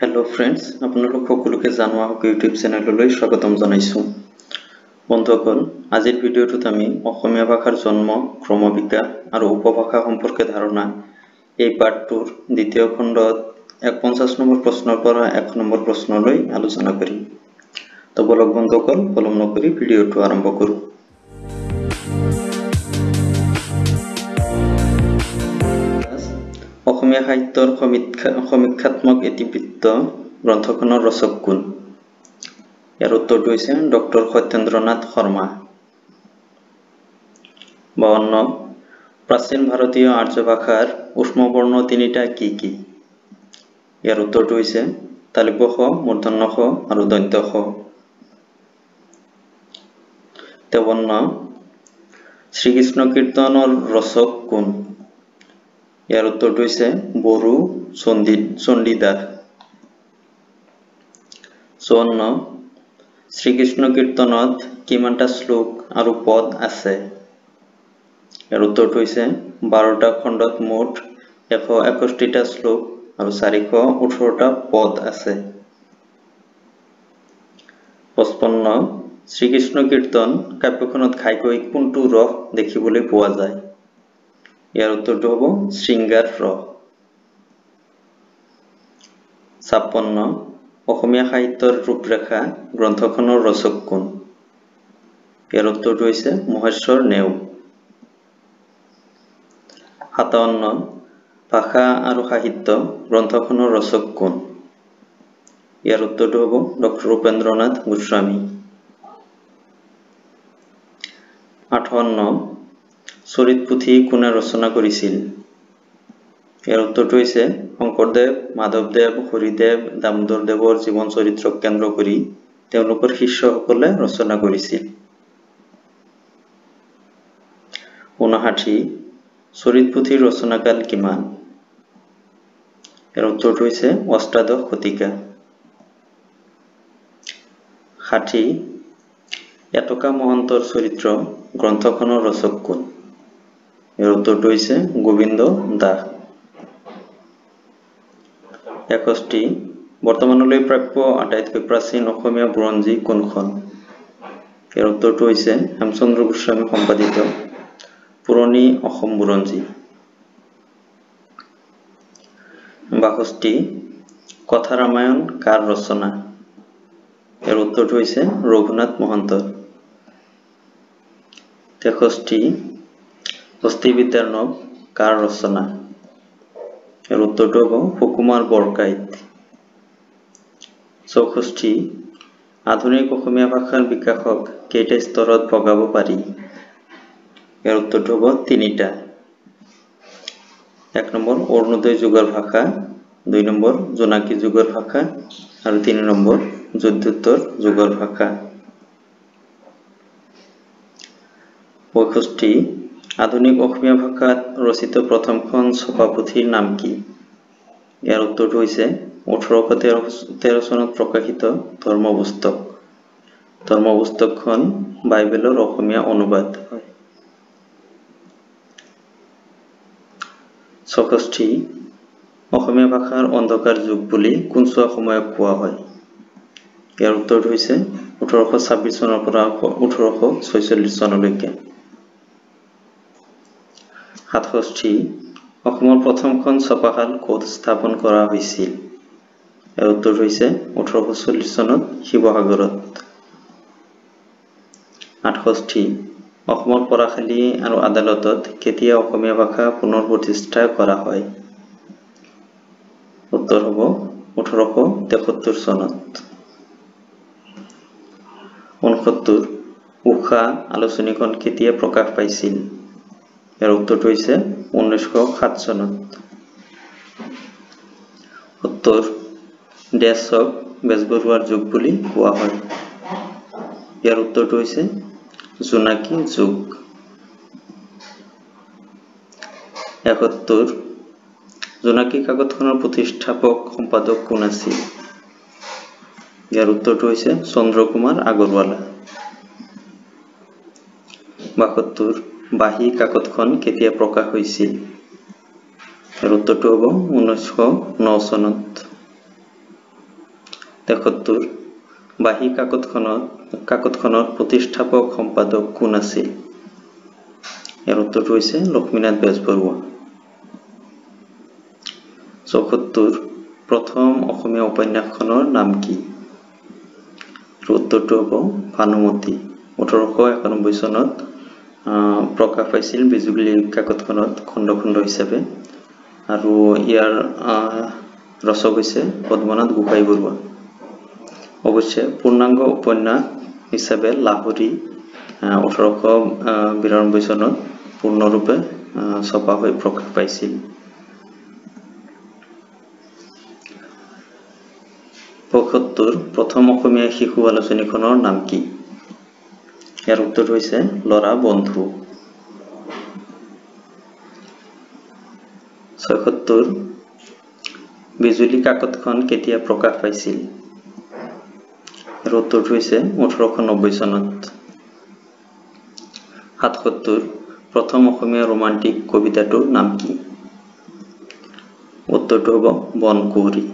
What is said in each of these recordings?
Hello' friends আপোনালোক সকলোকে জানোৱা হওক ইউটিউব চেনেললৈ স্বাগতম জনাইছোঁ। বন্ধুসকল, আজিৰ ভিডিঅ'টোত আমি অসমীয়া ভাষাৰ জন্ম, ক্ৰমবিকাশ আৰু উপভাষা সম্পৰ্কে ধাৰণা। এই পাঠটোৰ দ্বিতীয় খণ্ডত এক পঞ্চাছ নম্বৰ প্ৰশ্নৰ পৰা এক নম্বৰ প্ৰশ্নলৈ আলোচনা কৰিম। তো বলক বন্ধুসকল, পলম নকৰি ভিডিঅ'টো আৰম্ভ কৰোঁ। অসমীয়া সাহিত্যৰ সমীক্ষা সমীক্ষাত্মক ইতিবৃত্ত গ্ৰন্থখনৰ ৰচক কোন? ইয়াৰ উত্তৰটো হৈছে ডক্টৰ সত্যেন্দ্ৰনাথ শৰ্মা। বাৱন্ন প্ৰাচীন ভাৰতীয় আৰ্য ভাষাৰ উষ্মবৰ্ণ তিনিটা কি কি? ইয়াৰ উত্তৰটো হৈছে তালিব শ মূৰ্ধন্য শ আৰু দন্ত্য শ তেৱন্ন শ্ৰীকৃষ্ণ কীৰ্তনৰ ৰচক কোন? ইয়াৰ উত্তৰটো হৈছে বড়ো চণ্ডী চণ্ডীদাস চৌৱন্ন শ্ৰীকৃষ্ণ কীৰ্তনত কিমানটা শ্লোক আৰু পদ আছে? ইয়াৰ উত্তৰটো হৈছে বাৰটা খণ্ডত মুঠ এশ এষষ্ঠিটা শ্লোক আৰু চাৰিশ ওঠৰটা পদ আছে। পঁচপন্ন শ্ৰীকৃষ্ণ কীৰ্তন কাব্যখনত ঘাইকৈ কোনটো ৰস দেখিবলৈ পোৱা যায়? ইয়াৰ উত্তৰটো হ'ব শৃংগাৰ ৰস ছাপন্ন অসমীয়া সাহিত্যৰ ৰূপৰেখা, গ্ৰন্থখনৰ ৰচক কোন? ইয়াৰ উত্তৰটো হৈছে মহেশ্বৰ নেওগ। সাতাৱন্ন, ভাষা আৰু সাহিত্য, গ্ৰন্থখনৰ ৰচক কোন? ইয়াৰ উত্তৰটো হ'ব ডক্টৰ উপেন্দ্ৰনাথ গোস্বামী। আঠাৱন্ন চৰিত পুথি কোনে ৰচনা কৰিছিল? ইয়াৰ উত্তৰটো হৈছে শংকৰদেৱ, মাধৱদেৱ, হৰিদেৱ, দামোদৰদেৱৰ জীৱন চৰিত্ৰক কেন্দ্ৰ কৰি তেওঁলোকৰ শিষ্যসকলে ৰচনা কৰিছিল। ঊনষাঠি, চৰিত পুথিৰ ৰচনাকাল কিমান? ইয়াৰ উত্তৰটো হৈছে অষ্টাদশ শতিকা। ষাঠি, এটকা মহন্তৰ চৰিত্ৰ, গ্ৰন্থখনৰ ৰচক কোন? ইয়াৰ উত্তৰটো হৈছে গোবিন্দ দাস এষষ্ঠি বৰ্তমানলৈ প্ৰাপ্য আটাইতকৈ প্ৰাচীন অসমীয়া বুৰঞ্জী কোনখন ইয়াৰ উত্তৰটো হৈছে হেমচন্দ্ৰ গোস্বামী সম্পাদিত পুৰণি অসম বুৰঞ্জী বাষষ্ঠি কথা ৰামায়ণ কাৰ ৰচনা ইয়াৰ উত্তৰটো হৈছে ৰঘুনাথ মহন্তৰ তেষষ্ঠি হস্তিবিদ্যাৰ নব কাৰ ৰচনা ইয়াৰ উত্তৰটো হ'ব সুকুমাৰ বৰকাইত চৌষষ্ঠি, আধুনিক অসমীয়া ভাষাৰ বিকাশক কেইটা স্তৰত ভগাব পাৰি ইয়াৰ উত্তৰটো হ'ব তিনিটা। এক নম্বৰ অৰুণোদয় যুগৰ ভাষা। দুই নম্বৰ জোনাকী যুগৰ ভাষা। আৰু তিনি নম্বৰ যুদ্ধোত্তৰ যুগৰ ভাষা। পঁয়ষষ্ঠি আধুনিক অসমীয়া ভাষাত ৰচিত প্ৰথমখন ছপা পুথিৰ নাম কি? ইয়াৰ উত্তৰটো হৈছে ওঠৰশ তেৰ তেৰ চনত প্ৰকাশিত ধৰ্মপুস্তক। ধৰ্মপুস্তকখন বাইবেলৰ অসমীয়া অনুবাদ হয়। ছষষ্ঠি অসমীয়া ভাষাৰ অন্ধকাৰ যুগ বুলি কোনচোৱা সময়ক কোৱা হয়? ইয়াৰ উত্তৰটো হৈছে ওঠৰশ ছাব্বিছ চনৰ পৰা ওঠৰশ ছয়চল্লিছ চনলৈকে। সাতষষ্ঠি অসমৰ প্ৰথমখন ছপাশাল ক'ত স্থাপন কৰা হৈছিল। ইয়াৰ উত্তৰ হৈছে ওঠৰশ চল্লিছ চনত শিৱসাগৰত। আঠষষ্ঠি অসমৰ পঢ়াশালী আৰু আদালতত কেতিয়া অসমীয়া ভাষা পুনৰ প্ৰতিষ্ঠা কৰা হয়? উত্তৰ হ'ব ওঠৰশ তেসত্তৰ চনত। ঊনসত্তৰ উষা আলোচনীখন কেতিয়া প্ৰকাশ পাইছিল? ইয়াৰ উত্তৰটো হৈছে ঊনৈছশ সাত চনত সত্তৰ ডেছক বেজবৰুৱাৰ যুগ বুলি কোৱা হয়। ইয়াৰ উত্তৰটো হৈছে জোনাকী যুগ। এসত্তৰ জোনাকী কাকতখনৰ প্ৰতিষ্ঠাপক সম্পাদক কোন আছিল? ইয়াৰ উত্তৰটো হৈছে চন্দ্ৰকুমাৰ আগৰৱালা বাসত্তৰ বাঁহী কাকতখন কেতিয়া প্ৰকাশ হৈছিল? উত্তৰটো হ'ব ঊনৈছশ ন চনত। তেসত্তৰ বাহী কাকতখনত কাকতখনৰ প্ৰতিষ্ঠাপক সম্পাদক কোন আছিল? ইয়াৰ উত্তৰটো হৈছে লক্ষ্মীনাথ বেজবৰুৱা। চৌসত্তৰ প্ৰথম অসমীয়া উপন্যাসখনৰ নাম কি? উত্তৰটো হ'ব ভানুমতী ওঠৰশ একানব্বৈ চনত প্ৰকাশ পাইছিল বিজুলী কাকতখনত খণ্ড খণ্ড হিচাপে। আৰু ইয়াৰ ৰচক হৈছে পদ্মনাথ গোহাঁই বৰুৱা। অৱশ্যে পূৰ্ণাংগ উপন্যাস হিচাপে লাহৰী ওঠৰশ বিৰানব্বৈ চনত পূৰ্ণৰূপে ছপা হৈ প্ৰকাশ পাইছিল। পঁয়সত্তৰ প্ৰথম অসমীয়া শিশু আলোচনীখনৰ নাম কি? ইয়াৰ উত্তৰ হৈছে লৰা বন্ধু। ছয়সত্তৰ বিজুলী কাকতখন কেতিয়া প্ৰকাশ পাইছিল? ইয়াৰ উত্তৰটো হৈছে ওঠৰশ নব্বৈ চনত। সাতসত্তৰ, প্ৰথম অসমীয়া ৰোমান্টিক কবিতাটোৰ নাম কি? উত্তৰটো হ'ব বনকুঁৱৰী।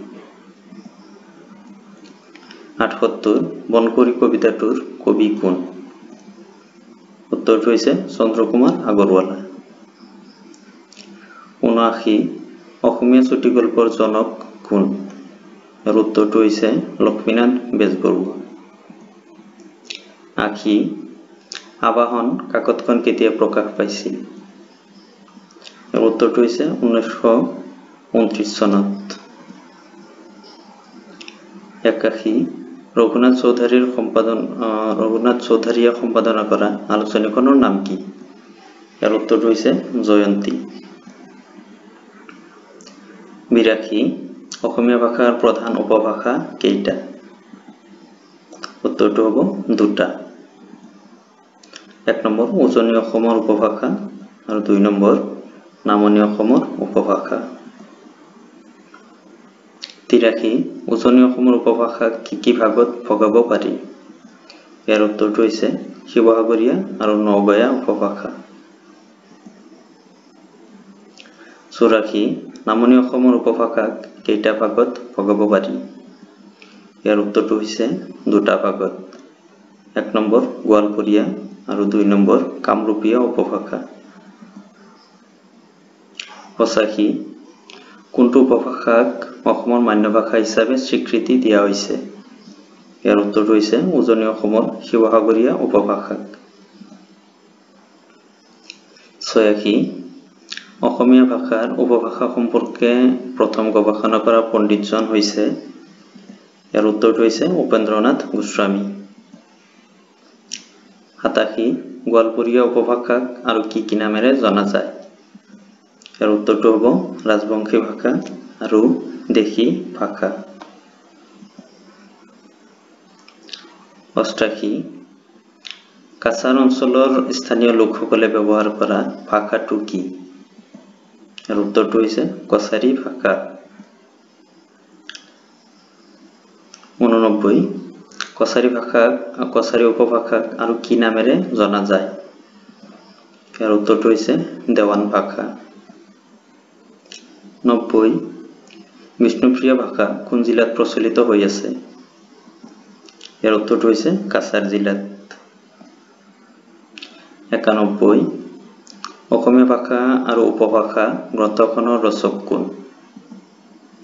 আঠসত্তৰ, বনকুঁৱৰী কবিতাটোৰ কবি কোন? উত্তৰটো হৈছে চন্দ্ৰকুমাৰ আগৰৱালা। ঊনআশী অসমীয়া চুটিগল্পৰ জনক কোন? ইয়াৰ উত্তৰটো হৈছে লক্ষ্মীনাথ বেজবৰুৱা। আশী আবাহন কাকতখন কেতিয়া প্ৰকাশ পাইছিল? ইয়াৰ উত্তৰটো হৈছে ঊনৈছশ ঊনত্ৰিছ চনত। একাশী ৰঘুনাথ চৌধাৰীৰ সম্পাদন ৰঘুনাথ চৌধাৰীয়ে সম্পাদনা কৰা আলোচনীখনৰ নাম কি? ইয়াৰ উত্তৰটো হৈছে জয়ন্তী। বিৰাশী অসমীয়া ভাষাৰ প্ৰধান উপভাষা কেইটা? উত্তৰটো হ'ব দুটা। এক নম্বৰ উজনি অসমৰ উপভাষা আৰু দুই নম্বৰ নামনি অসমৰ উপভাষা। তিৰাশী উজনি অসমৰ উপভাষাক কি কি ভাগত ভগাব পাৰি? ইয়াৰ উত্তৰটো হৈছে শিৱসাগৰীয়া আৰু নগঞা উপভাষা। চৌৰাশী নামনি অসমৰ উপভাষাক কেইটা ভাগত ভগাব পাৰি? ইয়াৰ উত্তৰটো হৈছে দুটা ভাগত। এক নম্বৰ গোৱালপৰীয়া আৰু দুই নম্বৰ কামৰূপীয়া উপভাষা। পঁচাশী কোনটো উপভাষাক অসমৰ মান্য ভাষা হিচাপে স্বীকৃতি দিয়া হৈছে। ইয়াৰ উত্তৰটো হৈছে উজনি অসমৰ শিৱসাগৰীয়া উপভাষাক ছয়াশী অসমীয়া ভাষাৰ উপভাষা সম্পৰ্কে প্ৰথম গৱেষণা কৰা পণ্ডিতজন হৈছে ইয়াৰ উত্তৰটো হৈছে উপেন্দ্ৰনাথ গোস্বামী। সাতাশী গোৱালপৰীয়া উপভাষাক আৰু কি কি নামেৰে জনা যায়? ইয়াৰ উত্তৰটো হ'ব ৰাজবংশী ভাষা আৰু দেশী ভাষা অষ্টাশী কাছাৰ অঞ্চলৰ স্থানীয় লোকসকলে ব্যৱহাৰ কৰা ভাষাটো কি? ইয়াৰ উত্তৰটো হৈছে কছাৰী ভাষা ঊননব্বৈ। কছাৰী ভাষাক কছাৰী উপভাষাক আৰু কি নামেৰে জনা যায়? ইয়াৰ উত্তৰটো হৈছে দেৱান ভাষা নব্বৈ। বিষ্ণুপ্ৰিয়া ভাষা কোন জিলাত প্ৰচলিত হৈ আছে? ইয়াৰ উত্তৰটো হৈছে কাছাৰ জিলাত। একানব্বৈ। অসমীয়া ভাষা আৰু উপভাষা গ্ৰন্থখনৰ ৰচক কোন?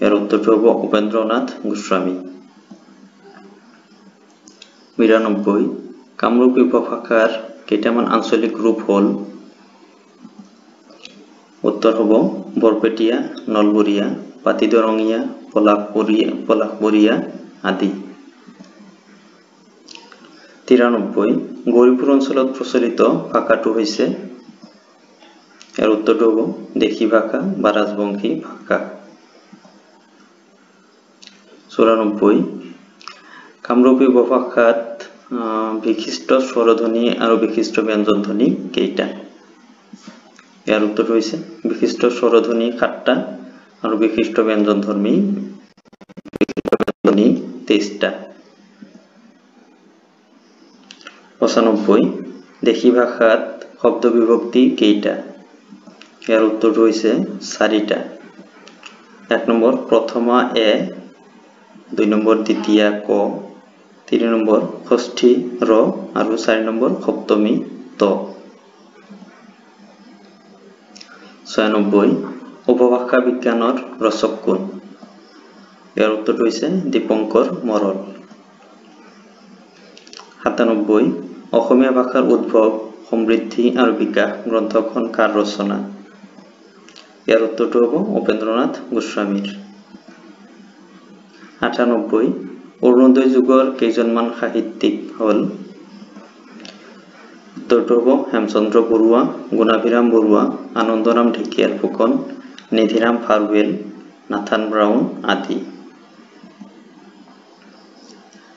ইয়াৰ উত্তৰটো হ'ব উপেন্দ্ৰনাথ গোস্বামী। বিৰানব্বৈ। কামৰূপী উপভাষাৰ কেইটামান আঞ্চলিক ৰূপ হ'ল। উত্তৰ হ'ব বৰপেটীয়া, নলবৰীয়া পাতিদৰঙীয়া পলাশবৰীয়া পলাশবৰীয়া আদি তিৰানব্বৈ গৌৰীপুৰ অঞ্চলত প্ৰচলিত ভাষাটো হৈছে ইয়াৰ উত্তৰটো হ'ব দেশী ভাষা বা ৰাজবংশী ভাষা চৌৰানব্বৈ কামৰূপী উপভাষাত বিশিষ্ট স্বৰধ্বনি আৰু বিশিষ্ট ব্যঞ্জন ধ্বনি কেইটা? ইয়াৰ উত্তৰটো হৈছে বিশিষ্ট স্বৰধ্বনি সাতটা। আৰু বিশিষ্ট ব্যঞ্জন ধৰ্মী ধ্বনি তেইছটা পঁচানব্বৈ দেশী ভাষাত শব্দ বিভক্তি কেইটা? ইয়াৰ উত্তৰটো হৈছে চাৰিটা। এক নম্বৰ প্ৰথমা এ, দুই নম্বৰ দ্বিতীয়া ক, তিনি নম্বৰ ষষ্ঠী ৰ আৰু চাৰি নম্বৰ সপ্তমী ত। ছয়ানব্বৈ উপভাষা বিজ্ঞানৰ ৰচক কোন? ইয়াৰ উত্তৰটো হৈছে দীপংকৰ মৰল। সাতানব্বৈ অসমীয়া ভাষাৰ উদ্ভৱ সমৃদ্ধি আৰু বিকাশ গ্ৰন্থখন কাৰ ৰচনা? ইয়াৰ উত্তৰটো হ'ব উপেন্দ্ৰনাথ গোস্বামীৰ। আঠানব্বৈ অৰুণোদয় যুগৰ কেইজনমান সাহিত্যিক হ'ল। উত্তৰটো হ'ব Hemchandra Barua Gunabhiram Barua Anandaram Dhekial Phukan Nidhiram Farwell Nathan Brown আদি।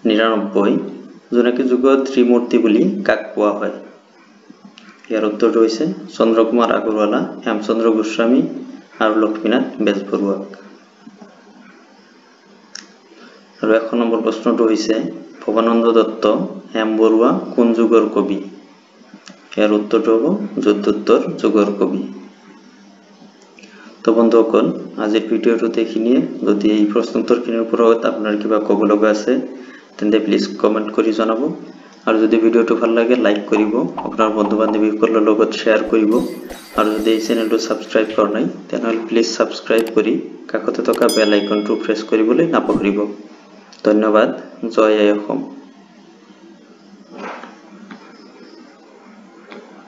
নিৰানব্বৈ জোনাকী যুগত ত্ৰিমূৰ্তি বুলি কাক কোৱা হয়? ইয়াৰ উত্তৰটো হৈছে চন্দ্ৰকুমাৰ আগৰৱালা, হেমচন্দ্ৰ গোস্বামী আৰু লক্ষ্মীনাথ বেজবৰুৱাক আৰু এশ নম্বৰ প্ৰশ্নটো হৈছে ভৱানন্দ দত্ত হেম বৰুৱা কোন যুগৰ কবি? ইয়াৰ উত্তৰটো হ'ব যুদ্ধোত্তৰ যুগৰ কবি। তো বন্ধুসকল আজিৰ ভিডিঅ'টোত এইখিনিয়ে যদি এই প্ৰশ্ন উত্তৰখিনিৰ ওপৰত আপোনাৰ কিবা ক'ব লগা আছে, তেন্তে প্লিজ কমেণ্ট কৰি জনাব। আৰু যদি ভিডিঅ'টো ভালো লাগে লাইক কৰিব, আপোনাৰ বন্ধু বান্ধৱীসকলৰ লগত শ্বেয়াৰ কৰিব। আৰু যদি এই চেনেলটো ছাবস্ক্ৰাইব কৰা নাই, তেনেহ'লে প্লিজ ছাবস্ক্ৰাইব কৰি কাষতে থকা বেল আইকনটো প্ৰেছ কৰিবলৈ নাপাহৰিব। ধন্যবাদ, জয় আই অসম।